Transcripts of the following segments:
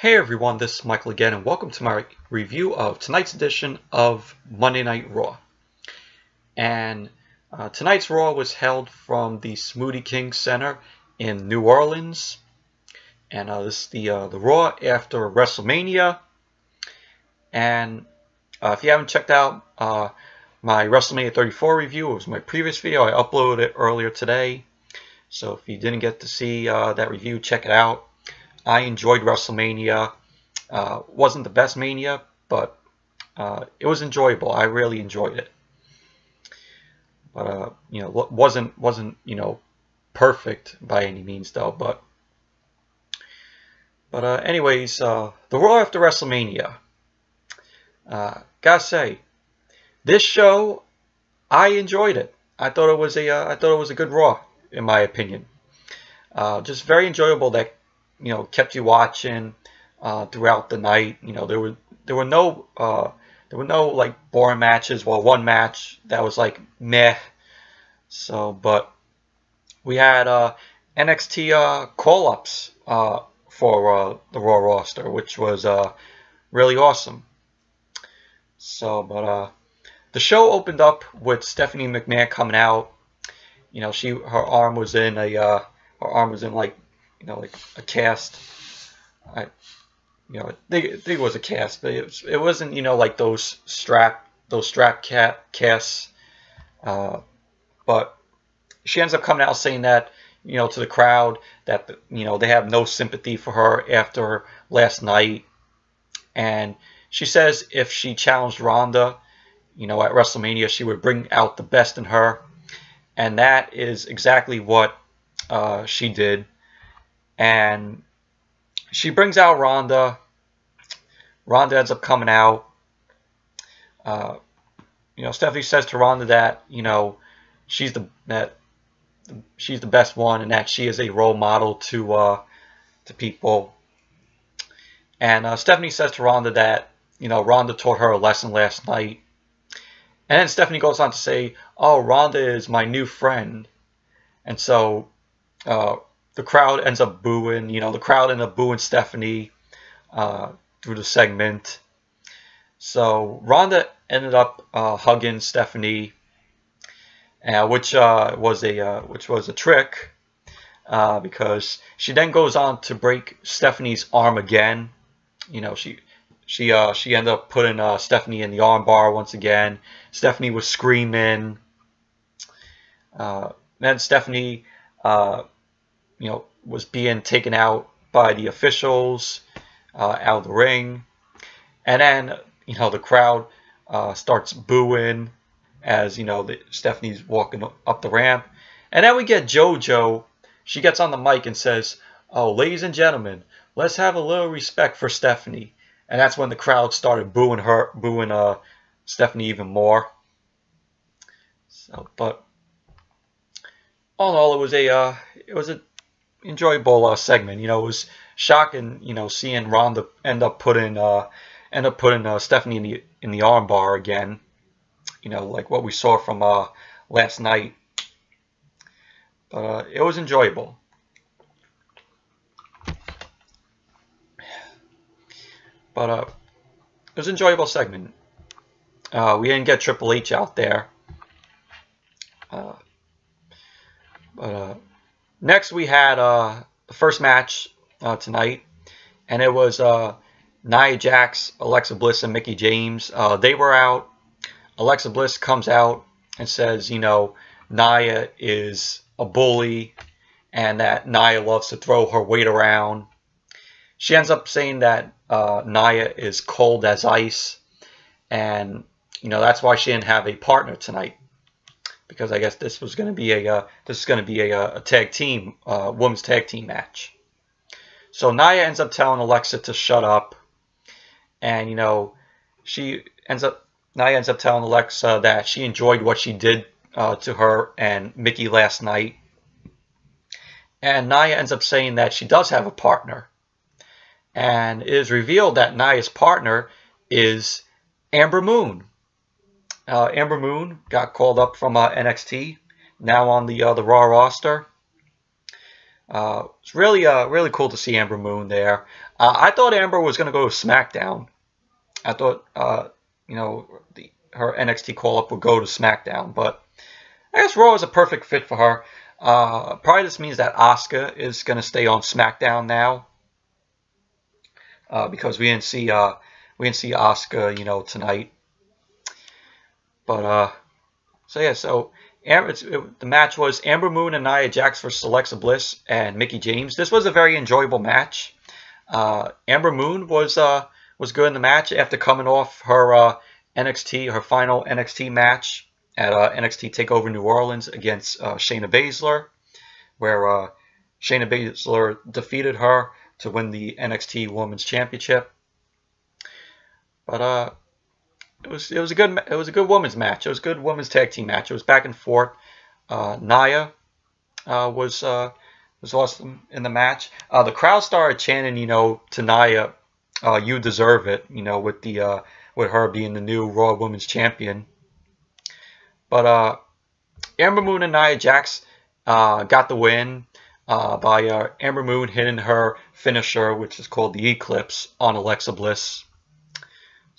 Hey everyone, this is Michael again, and welcome to my review of tonight's edition of Monday Night Raw. And uh, tonight's Raw was held from the Smoothie King Center in New Orleans. And uh, this is the, uh, the Raw after WrestleMania. And uh, if you haven't checked out uh, my WrestleMania 34 review, it was my previous video. I uploaded it earlier today. So if you didn't get to see uh, that review, check it out. I enjoyed WrestleMania. Uh, wasn't the best Mania, but uh, it was enjoyable. I really enjoyed it. But uh, you know, wasn't wasn't you know perfect by any means though. But but uh, anyways, uh, the Raw after WrestleMania. Uh, gotta say, this show, I enjoyed it. I thought it was a I thought it was a good Raw in my opinion. just very enjoyable that you know kept you watching uh, throughout the night. You know there were there were no uh, there were no like boring matches. Well, one match that was like meh. So, but we had uh, NXT uh, call ups uh, for uh, the Raw roster, which was uh, really awesome. So, but uh, the show opened up with Stephanie McMahon coming out. You know, she her arm was in a uh, her arm was in like you know, like a cast. I, you know, I think, I think it was a cast, but it, was, it wasn't, you know, like those strap, those strap cat casts. Uh, but she ends up coming out saying that, you know, to the crowd that, you know, they have no sympathy for her after last night. And she says if she challenged Ronda, you know, at WrestleMania, she would bring out the best in her. And that is exactly what uh, she did and she brings out Ronda. Ronda ends up coming out. Uh, you know, Stephanie says to Ronda that you know she's the that she's the best one, and that she is a role model to uh, to people. And uh, Stephanie says to Ronda that you know Ronda taught her a lesson last night. And then Stephanie goes on to say, "Oh, Ronda is my new friend," and so uh, the crowd ends up booing. You know, the crowd ends up booing Stephanie uh, through the segment. So Ronda ended up uh, hugging Stephanie, uh, which uh, was a uh, which was a trick uh, because she then goes on to break Stephanie's arm again. You know, she she she ended up putting Stephanie in the armbar once again. Stephanie was screaming. then Stephanie you know, was being taken out by the officials uh, out of the ring. And then, you know, the crowd uh, starts booing as, you know, the, Stephanie's walking up the ramp. And then we get JoJo. She gets on the mic and says, Oh, ladies and gentlemen, let's have a little respect for Stephanie. And that's when the crowd started booing her, booing uh, Stephanie even more. So, but all in all, it was a uh, it was a enjoyable uh, segment. You know, it was shocking. You know, seeing Ronda end up putting uh, end up putting uh, Stephanie in the in the armbar again. You know, like what we saw from uh, last night. But uh, it was enjoyable. But uh, it was an enjoyable segment. Uh, we didn't get Triple H out there. Uh, but uh, Next, we had uh, the first match uh, tonight, and it was uh, Nia Jax, Alexa Bliss, and Mickie James. Uh, they were out. Alexa Bliss comes out and says, you know, Nia is a bully and that Nia loves to throw her weight around. She ends up saying that uh, Nia is cold as ice, and you know that's why she didn't have a partner tonight because I guess this was going to be a uh, this is going to be a, uh, a, tag team uh, women's tag team match. So Nia ends up telling Alexa to shut up, and you know she ends up Nia ends up telling Alexa that she enjoyed what she did uh, to her and Mickie last night, and Nia ends up saying that she does have a partner, and it is revealed that Nia's partner is Ember Moon. Uh, Ember Moon got called up from uh, NXT, now on the uh, the Raw roster. Uh, it's really uh, really cool to see Ember Moon there. Uh, I thought Ember was going to go to SmackDown. I thought, you know, the, her NXT call-up would go to SmackDown, but I guess Raw is a perfect fit for her. Probably this means that Asuka is going to stay on SmackDown now because we didn't see we didn't see Asuka, you know, tonight. But uh, so yeah, so it, the match was Ember Moon and Nia Jax versus Alexa Bliss and Mickie James. This was a very enjoyable match. Uh, Ember Moon was uh, was good in the match after coming off her uh, NXT, her final NXT match at uh, NXT Takeover New Orleans against uh, Shayna Baszler, where uh, Shayna Baszler defeated her to win the NXT Women's Championship. But uh, it was it was a good it was a good women's match. It was a good women's tag team match. It was back and forth. Uh, Nia uh, was uh, was awesome in the match. Uh, the crowd started chanting, you know, to Nia, uh, "You deserve it," you know, with the uh, with her being the new Raw Women's Champion. But Ember Moon and Nia Jax got the win by Ember Moon hitting her finisher, which is called the Eclipse, on Alexa Bliss.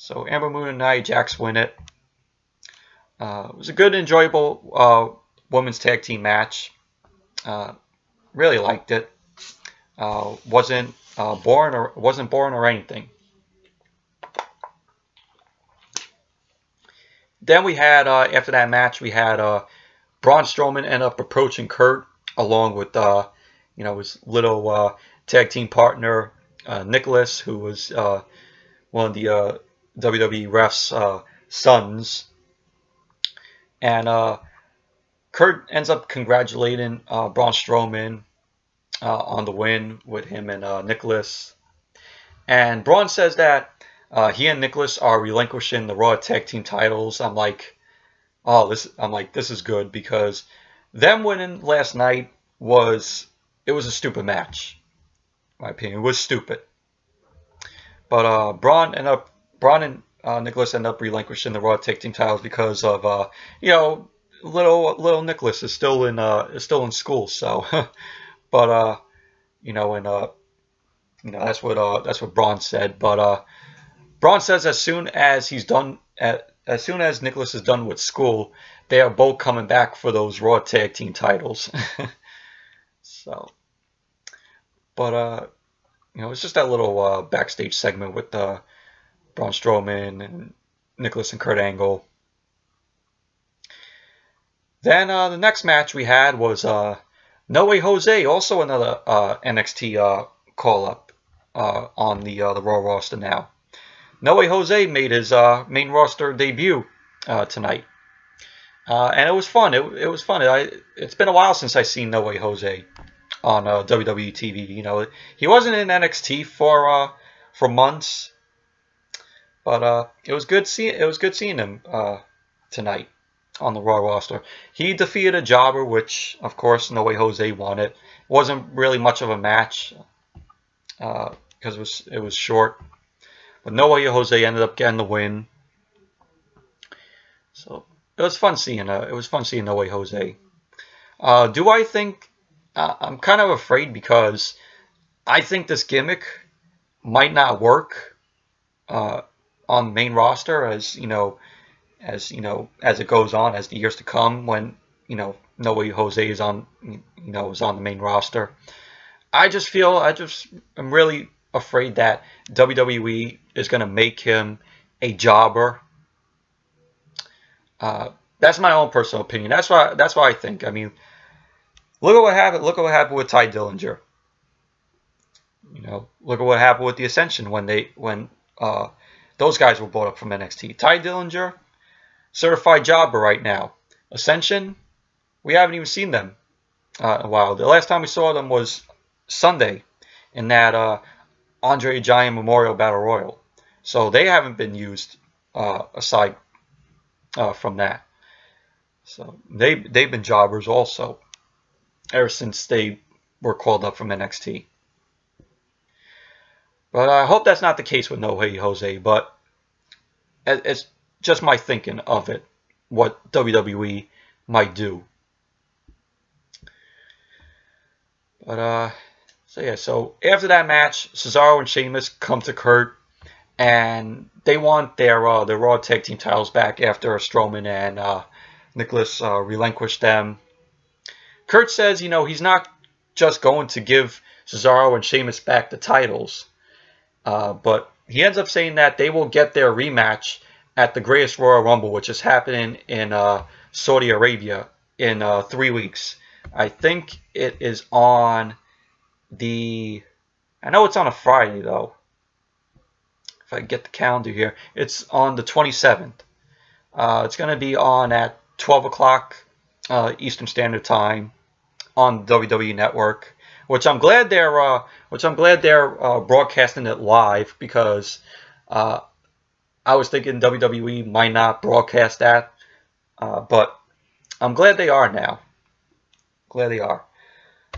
So Ember Moon and Nia Jax win it. Uh, it was a good, enjoyable uh, women's tag team match. Uh, really liked it. Uh, wasn't boring or wasn't boring or anything. Then we had, uh, after that match, we had uh, Braun Strowman end up approaching Kurt along with, uh, you know, his little uh, tag team partner, uh, Nicholas, who was uh, one of the uh, WWE refs' uh, sons. And uh, Kurt ends up congratulating uh, Braun Strowman uh, on the win with him and uh, Nicholas. And Braun says that uh, he and Nicholas are relinquishing the Raw Tag Team titles. I'm like, oh, this. I'm like, this is good because them winning last night was it was a stupid match. my opinion, it was stupid. But uh, Braun ended up Braun and uh, Nicholas end up relinquishing the Raw Tag Team titles because of uh, you know little little Nicholas is still in uh, is still in school. So, but uh, you know, and uh, you know that's what uh, that's what Braun said. But uh, Braun says as soon as he's done, as soon as Nicholas is done with school, they are both coming back for those Raw Tag Team titles. so, but uh, you know, it's just that little uh, backstage segment with uh, Braun Strowman and Nicholas and Kurt Angle. Then uh, the next match we had was uh, No Way Jose, also another uh, NXT uh, call up uh, on the uh, the Raw roster now. No Way Jose made his main roster debut tonight, and it was fun. It, it was fun. I, it's been a while since I seen No Way Jose on WWE TV. You know, he wasn't in NXT for for months, but uh, it was good seeing it was good seeing him tonight on the Raw roster. He defeated a jobber, which of course No Way Jose won it. Wasn't really much of a match because it was it was short. But No Way Jose ended up getting the win. So it was fun seeing uh, it was fun seeing No Way Jose. Uh, do I think uh, I'm kind of afraid because I think this gimmick might not work uh, on the main roster as you know as you know as it goes on as the years to come when you know No Way Jose is on you know is on the main roster. I just feel I just I'm really afraid that WWE is going to make him a jobber. Uh, that's my own personal opinion. That's why. That's why I think. I mean, look at what happened. Look at what happened with Tye Dillinger. You know, look at what happened with the Ascension when they when uh, those guys were brought up from NXT. Tye Dillinger, certified jobber right now. Ascension, we haven't even seen them uh, a while. The last time we saw them was Sunday in that uh, Andre Giant Memorial Battle Royal. So they haven't been used uh, aside uh, from that. So they they've been jobbers also ever since they were called up from NXT. But I hope that's not the case with No Way Jose. But it's just my thinking of it, what WWE might do. But uh, so yeah, so after that match, Cesaro and Sheamus come to Kurt, and they want their uh, their Raw Tag Team titles back after Strowman and uh, Nicholas uh, relinquished them. Kurt says, you know, he's not just going to give Cesaro and Sheamus back the titles, uh, but he ends up saying that they will get their rematch at the Greatest Royal Rumble, which is happening in uh, Saudi Arabia in uh, three weeks. I think it is on the. I know it's on a Friday though. If I get the calendar here, it's on the 27th. Uh, it's going to be on at 12 o'clock uh, Eastern Standard Time on WWE Network, which I'm glad they're uh, which I'm glad they're uh, broadcasting it live because uh, I was thinking WWE might not broadcast that, uh, but I'm glad they are now. Glad they are.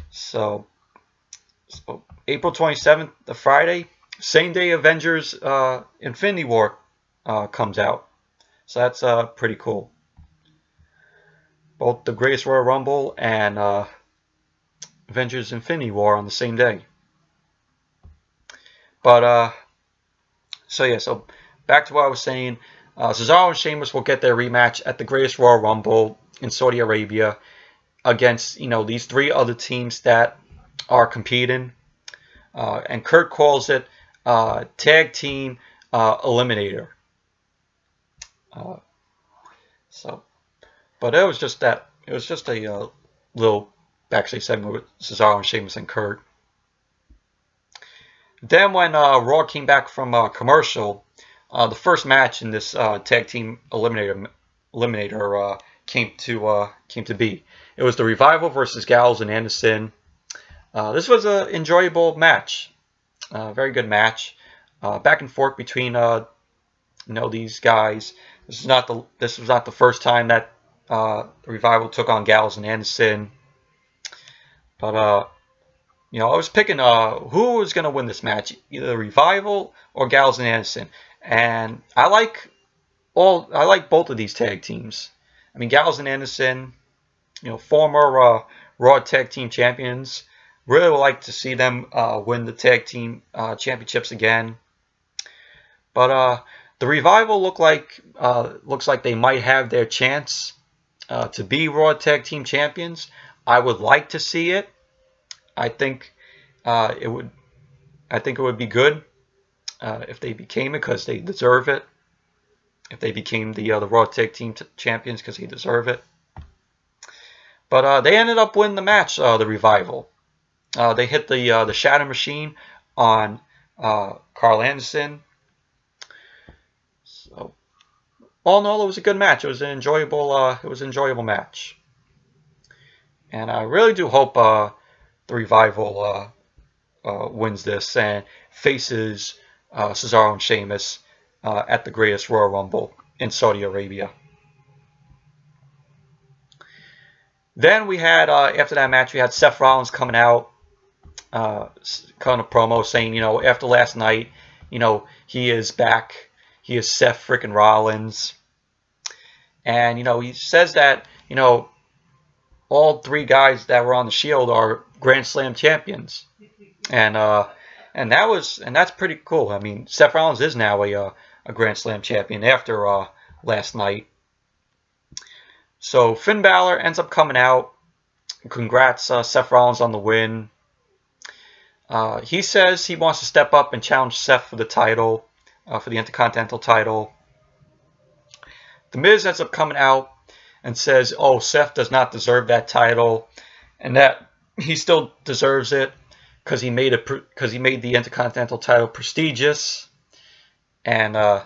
So, so April 27th, the Friday, same day Avengers uh, Infinity War uh, comes out. So that's pretty cool. Both the Greatest Royal Rumble and Avengers Infinity War on the same day. But, uh, so yeah, so back to what I was saying. Uh, Cesaro and Sheamus will get their rematch at the Greatest Royal Rumble in Saudi Arabia against, you know, these three other teams that are competing. Uh, and Kurt calls it uh, Tag Team uh, Eliminator. Uh, so, but it was just that, it was just a uh, little backstage segment with Cesaro and Sheamus and Kurt. Then when Raw came back from commercial, uh, the first match in this uh, tag team eliminator eliminator uh, came to uh, came to be. It was the Revival versus Gallows and Anderson. Uh, this was an enjoyable match, very good match, back and forth between you know these guys. This is not the this was not the first time that the Revival took on Gallows and Anderson, but you know, I was picking uh, who was going to win this match, either Revival or Gallows and Anderson. And I like all I like both of these tag teams. I mean, Gallows and Anderson, you know, former uh, Raw Tag Team champions. Really would like to see them uh, win the tag team uh, championships again. But uh, the revival look like uh, looks like they might have their chance uh, to be Raw Tag Team champions. I would like to see it. I think it would. I think it would be good uh, if they became it because they deserve it. If they became the uh, the Raw Tag Team champions because they deserve it. But uh, they ended up winning the match, uh, the Revival. Uh, they hit the uh, the Shatter Machine on Karl Anderson. So, all in all, it was a good match. It was an enjoyable it was an enjoyable match. And I really do hope the Revival wins this and faces uh, Cesaro and Sheamus uh, at the Greatest Royal Rumble in Saudi Arabia. Then we had, uh, after that match, we had Seth Rollins coming out, uh, kind of promo saying, you know, after last night, you know, he is back. He is Seth freaking Rollins. And, you know, he says that, you know, all three guys that were on the Shield are Grand Slam champions. And, uh, and that was and that's pretty cool. I mean, Seth Rollins is now a uh, a Grand Slam champion after uh, last night. So Finn Balor ends up coming out. Congrats, uh, Seth Rollins on the win. Uh, he says he wants to step up and challenge Seth for the title, uh, for the Intercontinental title. The Miz ends up coming out and says, "Oh, Seth does not deserve that title, and that he still deserves it." because he made it because he made the Intercontinental title prestigious, and uh,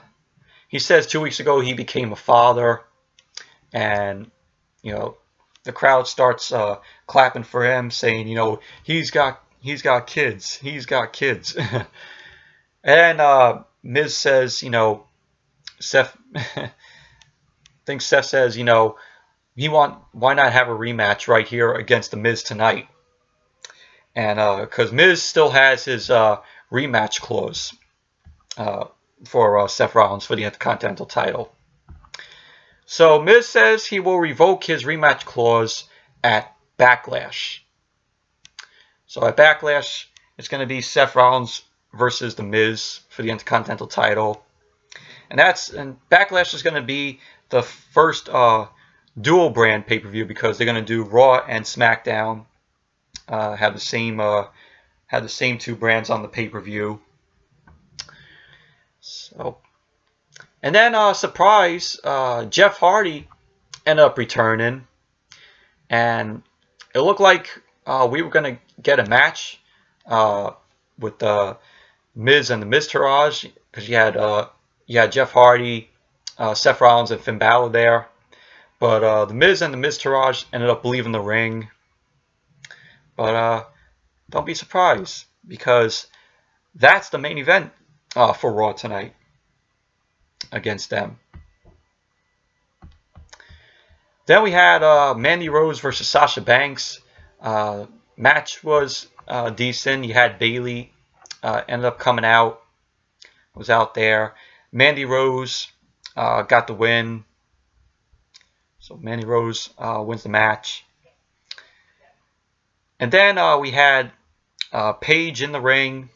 he says two weeks ago he became a father, and you know the crowd starts uh, clapping for him, saying you know he's got he's got kids, he's got kids, and uh, Miz says you know Seth thinks Seth says you know he want why not have a rematch right here against the Miz tonight and because uh, Miz still has his uh, rematch clause uh, for uh, Seth Rollins for the Intercontinental title. So Miz says he will revoke his rematch clause at Backlash. So at Backlash, it's going to be Seth Rollins versus The Miz for the Intercontinental title. And that's and Backlash is going to be the first uh, dual brand pay per view because they're going to do Raw and SmackDown uh, have the same uh, have the same two brands on the pay per view. So, and then uh, surprise, uh, Jeff Hardy ended up returning, and it looked like uh, we were going to get a match uh, with the Miz and the Miztourage because you had uh, you had Jeff Hardy, uh, Seth Rollins, and Finn Balor there. But uh, the Miz and the Miztourage ended up leaving the ring. But uh, don't be surprised because that's the main event uh, for Raw tonight against them. Then we had uh, Mandy Rose versus Sasha Banks. Uh, match was uh, decent. You had Bayley uh, ended up coming out, was out there. Mandy Rose uh, got the win. So Mandy Rose uh, wins the match. And then uh, we had uh, Paige in the ring,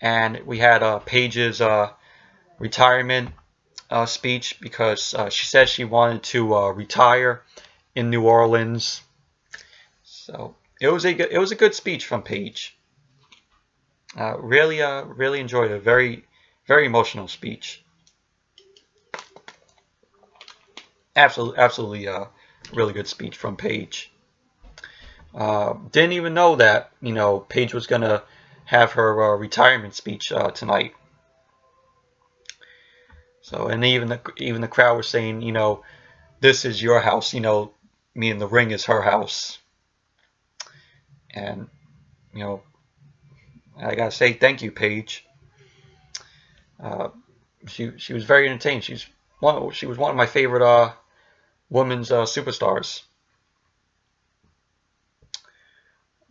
and we had uh, Paige's retirement speech because she said she wanted to retire in New Orleans. So it was a good, it was a good speech from Paige. Uh, really, uh, really enjoyed it. Very, very emotional speech. Absolutely, absolutely, uh, really good speech from Paige. Uh, didn't even know that you know Paige was gonna have her uh, retirement speech uh, tonight. So, and even the even the crowd was saying, you know, this is your house. You know, me and the ring is her house and you know I gotta say thank you Paige uh, she she was very entertaining she's one she was one of my favorite uh, women's uh, superstars.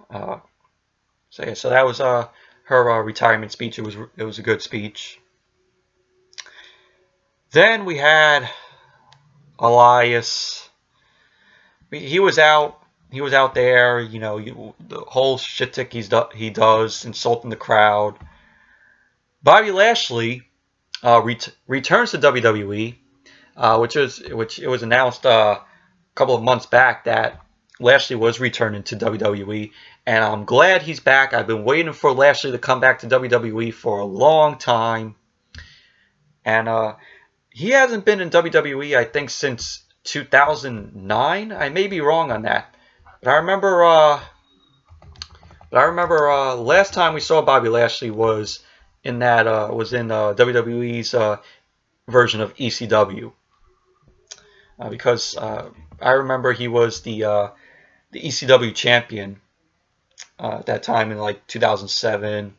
Uh, so yeah so that was uh, her uh, retirement speech. It was it was a good speech. Then we had Elias. He was out he was out there, you know, you, the whole shit tick he's do, he does, insulting the crowd. Bobby Lashley uh, ret returns to WWE, uh, which was which it was announced uh, a couple of months back that Lashley was returning to WWE, and I'm glad he's back. I've been waiting for Lashley to come back to WWE for a long time, and uh, he hasn't been in WWE I think since 2009. I may be wrong on that. But I remember, uh, but I remember uh, last time we saw Bobby Lashley was in that uh, was in uh, WWE's uh, version of ECW. Uh, because uh, I remember he was the uh, the ECW champion uh, at that time in like 2007.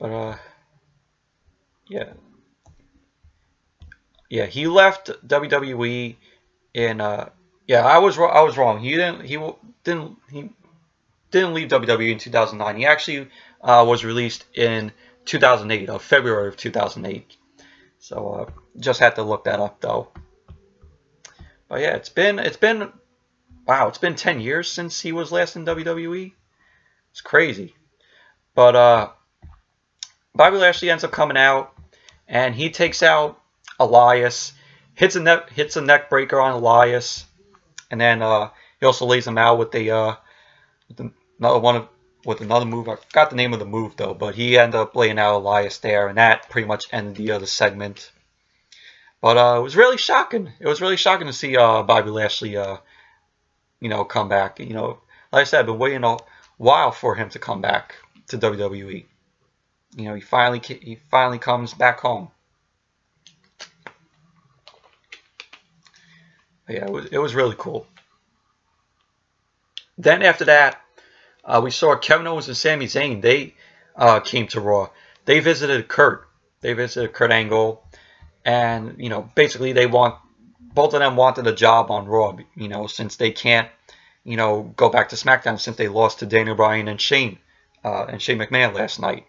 But uh, yeah, yeah, he left WWE in uh, yeah, I was I was wrong. He didn't he didn't he didn't leave WWE in 2009. He actually was released in 2008, of February of 2008. So just had to look that up though. But yeah, it's been it's been wow, it's been 10 years since he was last in WWE. It's crazy. But uh, Bobby Lashley ends up coming out and he takes out Elias, hits a neck hits a neck breaker on Elias and then uh, he also lays him out with the, uh, with another one of, with another move. I forgot the name of the move though, but he ended up laying out Elias there, and that pretty much ended the other segment. But uh, it was really shocking. It was really shocking to see uh, Bobby Lashley, uh, you know, come back. You know, like I said, I've been waiting a while for him to come back to WWE. You know, he finally he finally comes back home. yeah, it was, it was really cool. Then after that, uh, we saw Kevin Owens and Sami Zayn. They uh, came to Raw. They visited Kurt. They visited Kurt Angle, and you know, basically they want both of them wanted a job on Raw. You know, since they can't, you know, go back to SmackDown since they lost to Daniel Bryan and Shane uh, and Shane McMahon last night.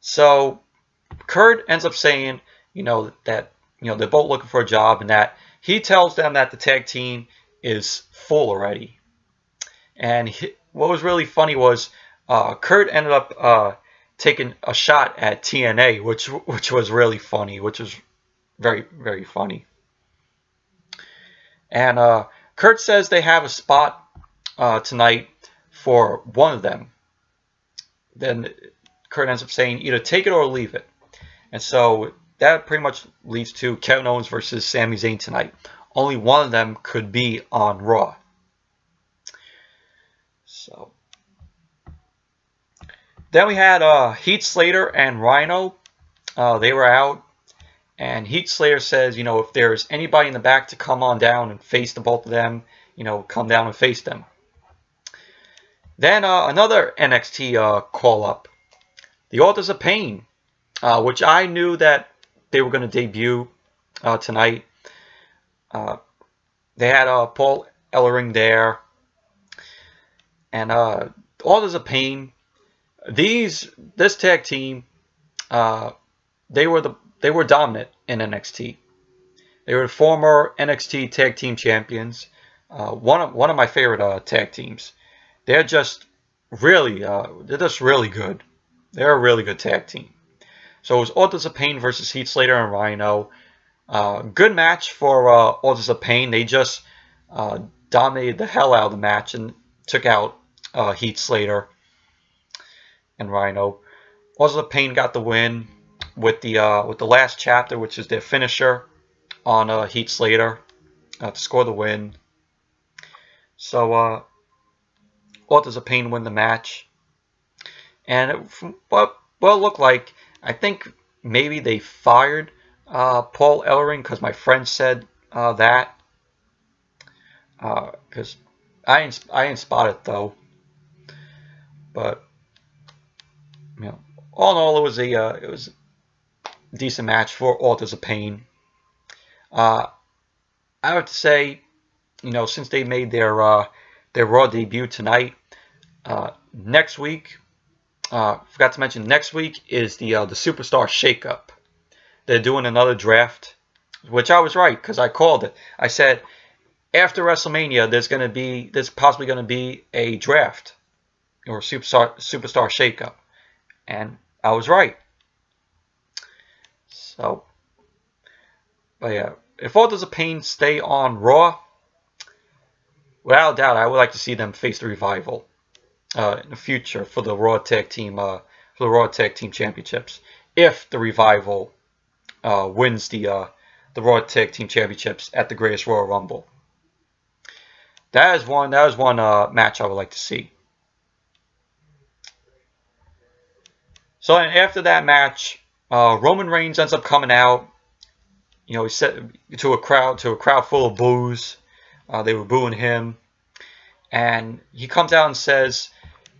So Kurt ends up saying, you know, that you know they're both looking for a job and that he tells them that the tag team is full already. And he, what was really funny was uh, Kurt ended up uh, taking a shot at TNA, which which was really funny, which was very very funny. And uh, Kurt says they have a spot uh, tonight for one of them. Then Kurt ends up saying either take it or leave it. And so that pretty much leads to Kevin Owens versus Sami Zayn tonight. Only one of them could be on Raw. So then we had uh, Heath Slater and Rhyno. Uh, they were out. And Heath Slater says, you know, if there's anybody in the back to come on down and face the both of them, you know, come down and face them. Then uh, another NXT uh, call up, the Authors of Pain, uh, which I knew that they were going to debut uh, tonight. Uh, they had uh, Paul Ellering there, and Authors of Pain. These this tag team, they were the they were dominant in NXT. They were former NXT Tag Team Champions. Uh, one of one of my favorite uh, tag teams. They're just really uh, they're just really good. They're a really good tag team. So it was Authors of Pain versus Heath Slater and Rhyno. Uh, good match for uh, Authors of Pain. They just uh, dominated the hell out of the match and took out uh, Heath Slater and Rhyno. Of Pain got the win with the uh, with the last chapter, which is their finisher on uh, Heath Slater uh, to score the win. So, uh, Authors of Pain win the match. And it, what, what it looked like, I think maybe they fired uh, Paul Ellering because my friend said uh, that. Because uh, I didn't, I didn't spot it though. But, you know, all in all, it was a uh, it was a decent match for Authors of Pain. Uh, I have to say, you know, since they made their uh, their Raw debut tonight, uh, next week, uh, forgot to mention, next week is the uh, the Superstar Shakeup. They're doing another draft, which I was right because I called it. I said after WrestleMania, there's going to be there's possibly going to be a draft or Superstar Superstar Shakeup, and I was right. So, but yeah, if Authors of Pain stay on Raw, without doubt, I would like to see them face the Revival uh, in the future for the Raw Tag Team uh, for the Raw Tag Team Championships. If the Revival uh, wins the uh, the Raw Tag Team Championships at the Greatest Royal Rumble, that is one that is one uh, match I would like to see. So after that match, uh, Roman Reigns ends up coming out you know, he said to a crowd to a crowd full of boos. Uh, they were booing him, and he comes out and says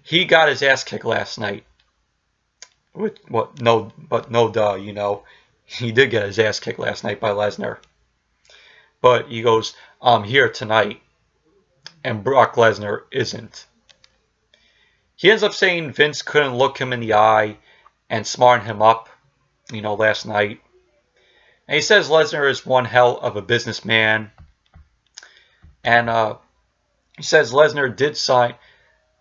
he got his ass kicked last night. With what? No, but no, duh. You know, he did get his ass kicked last night by Lesnar. But he goes, "I'm here tonight," and Brock Lesnar isn't. He ends up saying Vince couldn't look him in the eye and smarting him up, you know, last night. And he says Lesnar is one hell of a businessman. And uh, he says Lesnar did sign.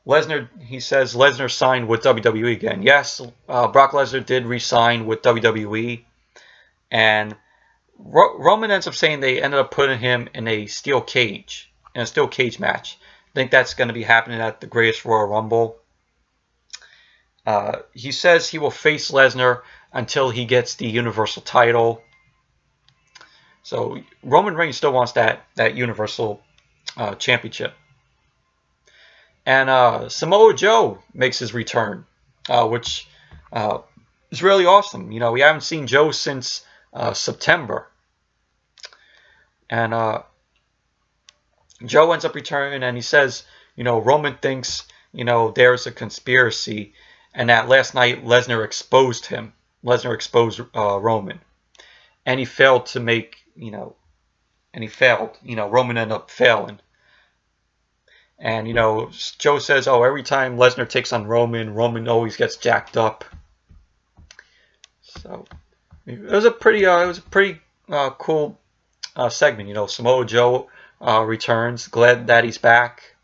Lesnar, he says Lesnar signed with WWE again. Yes, uh, Brock Lesnar did re-sign with WWE, and Ro Roman ends up saying they ended up putting him in a steel cage, in a steel cage match. I think that's going to be happening at the Greatest Royal Rumble. Uh, he says he will face Lesnar until he gets the Universal title. So Roman Reigns still wants that that Universal uh, Championship. And uh, Samoa Joe makes his return, uh, which uh, is really awesome. You know, we haven't seen Joe since uh, September. And Joe ends up returning and he says, you know, Roman thinks, you know, there's a conspiracy and that last night Lesnar exposed him. Lesnar exposed Roman. And he failed to make you know, and he failed. You know, Roman ended up failing. And, you know, Joe says, oh, every time Lesnar takes on Roman, Roman always gets jacked up. So, it was a pretty, uh, it was a pretty uh, cool uh, segment. You know, Samoa Joe uh, returns. Glad that he's back.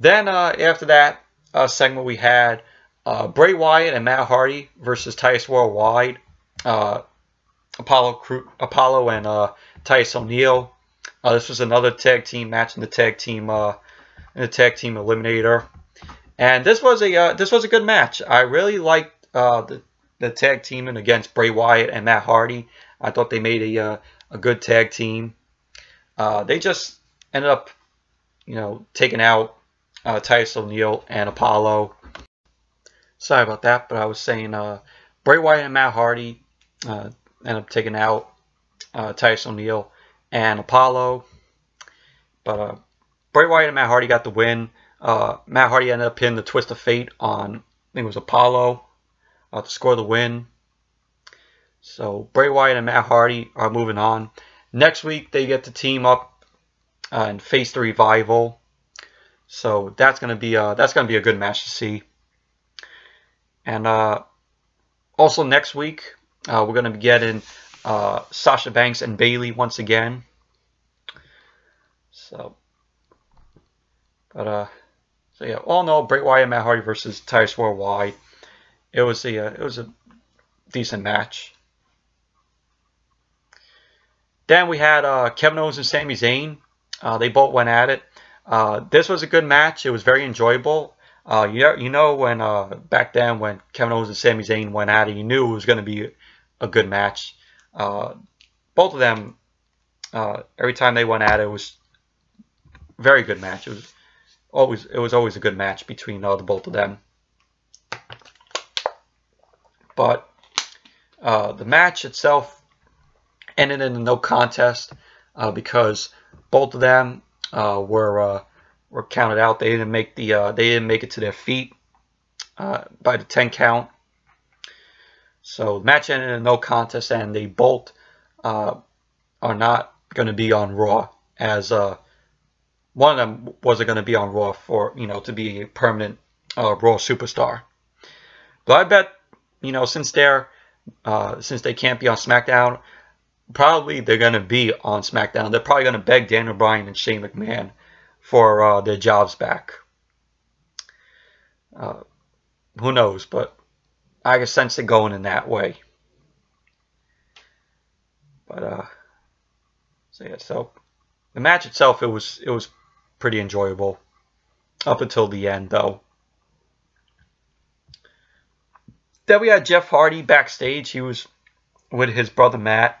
Then uh, after that uh, segment, we had uh, Bray Wyatt and Matt Hardy versus Titus Worldwide. Uh, Apollo Apollo and uh, Titus O'Neil. Uh, this was another tag team match in the tag team uh, in the tag team eliminator, and this was a this was a good match. I really liked the the tag teaming against Bray Wyatt and Matt Hardy. I thought they made a a good tag team. They just ended up, you know, taking out uh, Titus O'Neil and Apollo. Sorry about that, but I was saying uh, Bray Wyatt and Matt Hardy uh, ended up taking out uh, Titus O'Neil and Apollo. But uh, Bray Wyatt and Matt Hardy got the win. Uh, Matt Hardy ended up pinning the Twist of Fate on, I think it was Apollo, uh, to score the win. So Bray Wyatt and Matt Hardy are moving on. Next week they get to team up uh, and face the revival. So that's gonna be uh, that's gonna be a good match to see. And uh, also next week uh, we're gonna be getting uh, Sasha Banks and Bayley once again. So, but uh, so yeah, all in all, Bray Wyatt and Matt Hardy versus Titus Worldwide. It was a uh, it was a decent match. Then we had Kevin Owens and Sami Zayn. They both went at it. Uh, this was a good match. It was very enjoyable. Uh, you, know, you know when uh, back then when Kevin Owens and Sami Zayn went at it, you knew it was going to be a good match. Uh, both of them, every time they went at it, it was very good match. It was always it was always a good match between the both of them. But the match itself ended in a no contest uh, because both of them uh, were uh, were counted out. They didn't make the uh, they didn't make it to their feet uh, by the 10 count. So the match ended in no contest, and they both uh, are not going to be on Raw as one of them wasn't going to be on Raw for you know to be a permanent Raw superstar. But I bet you know since they're since they can't be on SmackDown, probably they're going to be on SmackDown. They're probably going to beg Daniel Bryan and Shane McMahon for uh, their jobs back. Uh, who knows? But I can sense it going in that way. But uh, so yeah, so the match itself, it was it was pretty enjoyable up until the end, though. Then we had Jeff Hardy backstage. He was with his brother Matt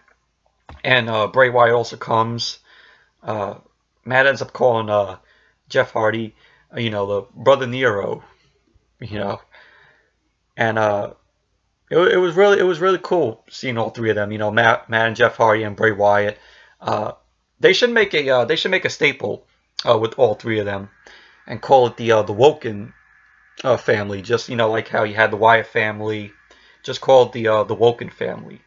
and uh, Bray Wyatt also comes. Uh, Matt ends up calling uh, Jeff Hardy, uh, you know, the brother Nero, you know, and uh, it, it was really it was really cool seeing all three of them. You know, Matt, Matt and Jeff Hardy and Bray Wyatt. Uh, they should make a uh, they should make a staple uh, with all three of them, and call it the uh, the Woken uh, family. Just you know, like how you had the Wyatt family, just call it the uh, the Woken family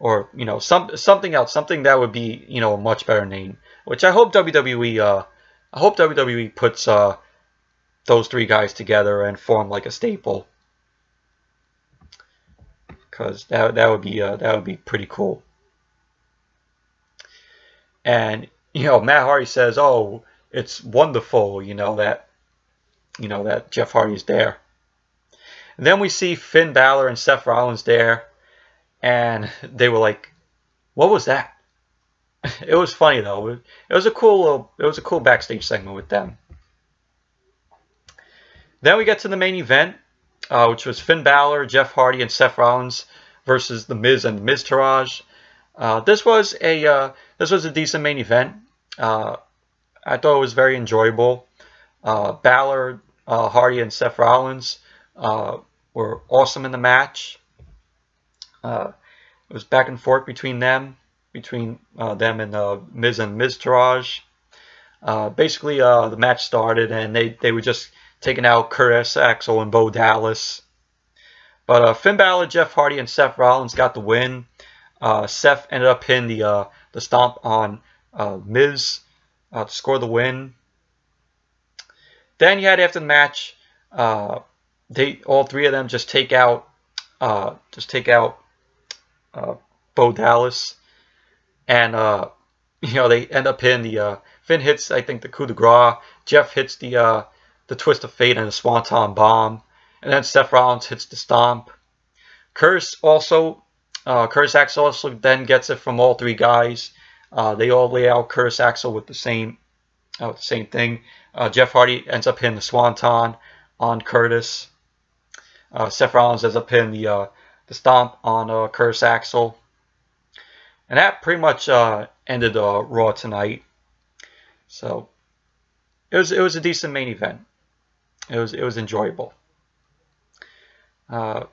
or you know some something else, something that would be you know a much better name. Which I hope WWE, uh, I hope WWE puts uh, those three guys together and form like a staple, because that that would be uh, that would be pretty cool. And you know Matt Hardy says, "Oh, it's wonderful," you know that you know that Jeff Hardy's there. And then we see Finn Balor and Seth Rollins there and they were like, "What was that?" it was funny though. It was a cool little, it was a cool backstage segment with them. Then we get to the main event, uh, which was Finn Balor, Jeff Hardy, and Seth Rollins versus The Miz and The Miztourage. Uh, this was a uh, this was a decent main event. Uh, I thought it was very enjoyable. Uh, Balor, uh, Hardy, and Seth Rollins were awesome in the match. Uh, it was back and forth between them, between uh, them and uh, Miz and Miztourage. Uh, basically, uh, the match started and they, they were just taking out Curtis Axel and Bo Dallas. But uh, Finn Balor, Jeff Hardy, and Seth Rollins got the win. Seth ended up hitting the the stomp on Miz to score the win. Then you had after the match, uh, they all three of them just take out uh, just take out uh, Bo Dallas, and uh, you know they end up hitting the uh, Finn hits, I think, the coup de grace. Jeff hits the uh, the twist of fate and the swanton bomb. And then Seth Rollins hits the stomp. Curtis also, uh, Curtis Axel also then gets it from all three guys. Uh, they all lay out Curtis Axel with the same, uh, the same thing. Uh, Jeff Hardy ends up hitting the swanton on Curtis. Uh, Seth Rollins ends up hitting the uh, the stomp on uh, Curtis Axel. And that pretty much uh, ended uh, Raw tonight. So it was it was a decent main event. It was it was enjoyable. Uh,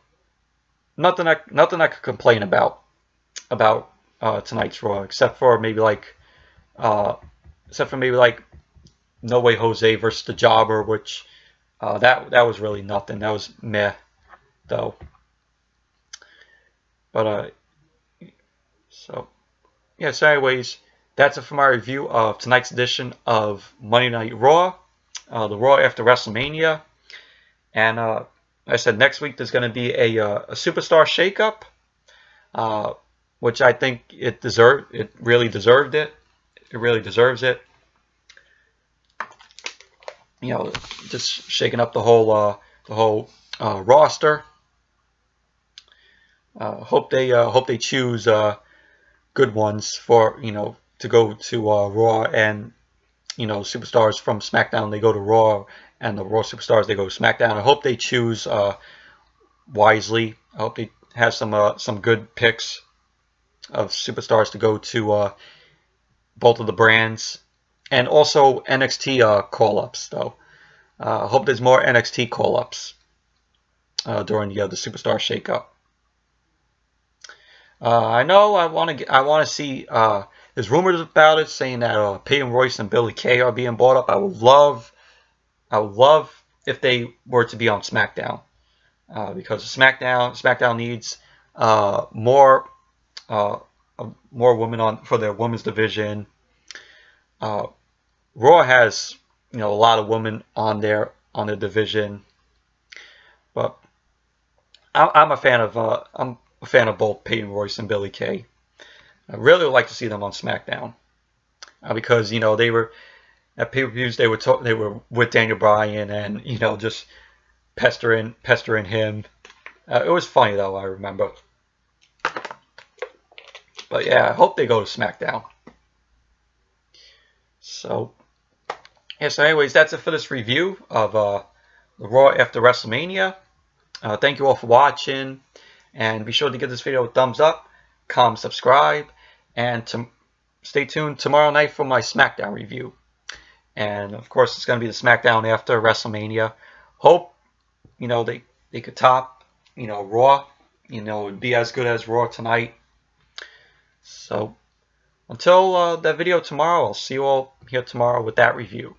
nothing I nothing I could complain about about uh, tonight's Raw, except for maybe like uh, except for maybe like No Way Jose versus the Jobber, which uh, that that was really nothing. That was meh, though. But uh, so yeah. So anyways, that's it for my review of tonight's edition of Monday Night Raw, uh, the Raw after WrestleMania, and uh, like I said next week there's going to be a, uh, a superstar shakeup, uh, which I think it deserved. It really deserved it. It really deserves it. You know, just shaking up the whole uh, the whole uh, roster. Uh, hope they uh, hope they choose uh, good ones for you know to go to uh, Raw and you know superstars from SmackDown they go to Raw and the Raw superstars they go to SmackDown. I hope they choose uh, wisely. I hope they have some uh, some good picks of superstars to go to uh, both of the brands and also NXT uh, call ups though. Uh, I hope there's more NXT call ups uh, during the the superstar shakeup. Uh, I know I want to I want to see. Uh, there's rumors about it saying that uh, Peyton Royce and Billie Kay are being bought up. I would love, I would love if they were to be on SmackDown, uh, because SmackDown SmackDown needs uh, more uh, more women on for their women's division. Uh, Raw has you know a lot of women on their on their division, but I, I'm a fan of uh, I'm a fan of both Peyton Royce and Billie Kay. I really would like to see them on SmackDown uh, because you know they were at pay-per-views they were talk- they were with Daniel Bryan and you know just pestering pestering him. Uh, it was funny though. I remember. But yeah, I hope they go to SmackDown. So yeah. So anyways, that's it for this review of uh, the Raw after WrestleMania. Uh, thank you all for watching. And be sure to give this video a thumbs up, comment, subscribe, and to stay tuned tomorrow night for my SmackDown review. And of course, it's going to be the SmackDown after WrestleMania. Hope you know they they could top you know Raw. You know, be as good as Raw tonight. So until uh, that video tomorrow, I'll see you all here tomorrow with that review.